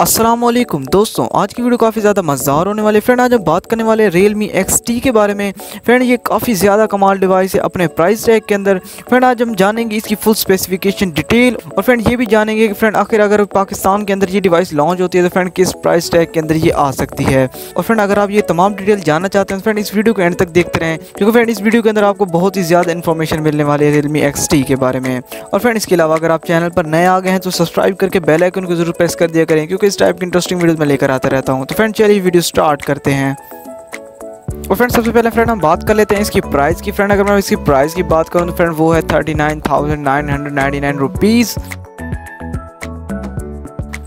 असलम दोस्तों, आज की वीडियो काफ़ी ज़्यादा मज़ेदार होने वाली फ्रेंड, आज हम बात करने वाले रियल मी एक्स टी के बारे में। फ्रेंड, ये काफ़ी ज़्यादा कमाल डिवाइस है अपने प्राइस टैग के अंदर। फ्रेंड, आज हम जानेंगे इसकी फुल स्पेसिफिकेशन डिटेल और फ्रेंड, ये भी जानेंगे कि फ्रेंड, आखिर अगर पाकिस्तान के अंदर ये डिवाइस लॉन्च होती है तो फ्रेंड, किस प्राइस टैग के अंदर ये आ सकती है? और फ्रेंड, अगर आप ये तमाम डिटेल जानना चाहते हैं तो फ्रेंड, इस वीडियो को एंड तक देखते रहें, क्योंकि फ्रेंड, इस वीडियो के अंदर आपको बहुत ही ज़्यादा इन्फॉर्मेशन मिलने वाली है रियल मी एक्स टी के बारे में। और फ्रेंड, इसके अलावा अगर आप चैनल पर नए आ गए हैं तो सब्सक्राइब करके बेल आइकन को ज़रूर प्रेस कर दिया करें, क्योंकि इस टाइप की इंटरेस्टिंग वीडियो में लेकर आता रहता हूँ। तो फ्रेंड चलिए वीडियो स्टार्ट करते हैं। और फ्रेंड सबसे पहले फ्रेंड हम बात कर लेते हैं इसकी प्राइस की। फ्रेंड अगर मैं इसकी प्राइस की बात करूँ तो फ्रेंड वो है thirty nine thousand nine hundred ninety nine rupees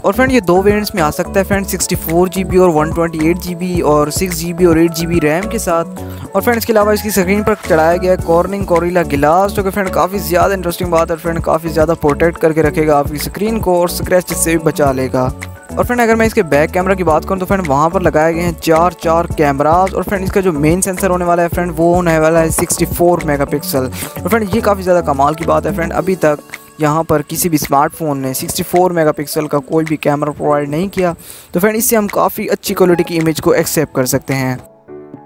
और फ्रेंड ये दो वेरिएंट्स में आ सकता है friend sixty four G B और one twenty eight G B और सिक्स जी बी और एट जी बी रैम के साथ। और फ्रेंड इसके अलावा इसकी स्क्रीन पर चढ़ाया गया है कॉर्निंग कॉरिला गिलास जो कि फ्रेंड काफ़ी ज़्यादा इंटरेस्टिंग बात है फ्रेंड काफ़ी ज़्यादा प्रोटेक्ट करके रखेगा आपकी स्क्रीन को और स्क्रैच से भी बचा लेगा। और फ्रेंड अगर मैं इसके बैक कैमरा की बात करूँ तो फ्रेंड वहाँ पर लगाए गए हैं चार चार कैमराज और फ्रेंड इसका जो मेन सेंसर होने वाला है फ्रेंड वो होने वाला है 64 मेगापिक्सल और फ्रेंड ये काफ़ी ज़्यादा कमाल की बात है फ्रेंड अभी तक यहाँ पर किसी भी स्मार्टफ़ोन ने 64 मेगापिक्सल का कोई भी कैमरा प्रोवाइड नहीं किया। तो फ्रेंड इससे हम काफ़ी अच्छी क्वालिटी की इमेज को एक्सेप्ट कर सकते हैं।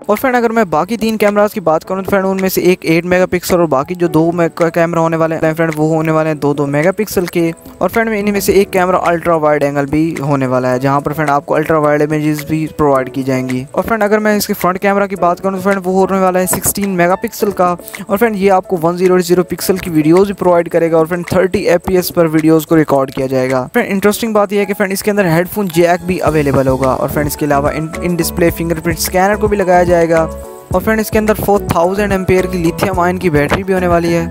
और फ्रेंड अगर मैं बाकी तीन कैमराज की बात करूँ तो फ्रेंड उनमें से एक एट मेगापिक्सल और बाकी जो दो कैमरा होने वाले हैं फ्रेंड वो होने वाले हैं दो दो मेगापिक्सल के। और फ्रेंड में से एक कैमरा अल्ट्रा वाइड एंगल भी होने वाला है, जहाँ पर फ्रेंड आपको अल्ट्रा वाइड इमेजेस भी प्रोवाइड की जाएँगी। और फ्रेंड अगर मैं इसके फ्रंट कैमरा की बात करूँ तो फ्रेंड वो होने वाला है सिक्सटीन मेगा का। और फ्रेंड ये आपको वन ज़ीरो पिक्सल की वीडियोज़ भी प्रोवाइड करेगा और फ्रेंड थर्टी ए पर वीडियोज़ को रिकॉर्ड किया जाएगा। फ्रेंड इंटरेस्टिंग बात यह है कि फ्रेंड इसके अंदर हेडफोन जैक भी अवेलेबल होगा। और फ्रेंड इसके अलावा इन डिस्प्ले फिंगरप्रिंट स्कैनर को भी लगाया जाएगा। और फ्रेंड इसके अंदर फोर थाउज़ेंड एम्पेयर की लिथियम आयन की बैटरी भी होने वाली है।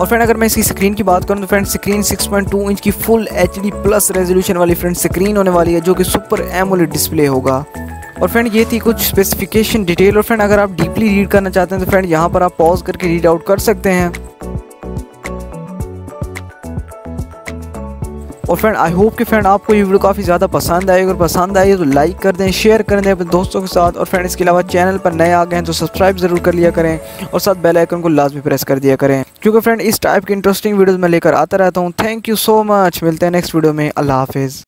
और फ्रेंड अगर मैं इसकी स्क्रीन की बात करूँ तो फ्रेंड स्क्रीन 6.2 इंच की फुल एचडी प्लस रेजोल्यूशन वाली फ्रेंड स्क्रीन होने वाली है, जो कि सुपर एमोलेड डिस्प्ले होगा। और फ्रेंड ये थी कुछ स्पेसिफिकेशन डिटेल और फ्रेंड अगर आप डीपली रीड करना चाहते हैं तो फ्रेंड यहाँ पर आप पॉज करके रीड आउट कर सकते हैं। और फ्रेंड आई होप कि फ्रेंड आपको ये वीडियो काफ़ी ज़्यादा पसंद आएगी। और पसंद आई तो लाइक कर दें शेयर कर दें अपने दोस्तों के साथ। और फ्रेंड इसके अलावा चैनल पर नए आ गए हैं तो सब्सक्राइब ज़रूर कर लिया करें और साथ बेल आइकन को लाजमी प्रेस कर दिया करें। क्योंकि फ्रेंड इस टाइप की इंटरेस्टिंग वीडियोज़ में लेकर आता रहता हूँ। थैंक यू सो मच मिलते हैं नेक्स्ट वीडियो में। अल्लाह हाफिज़।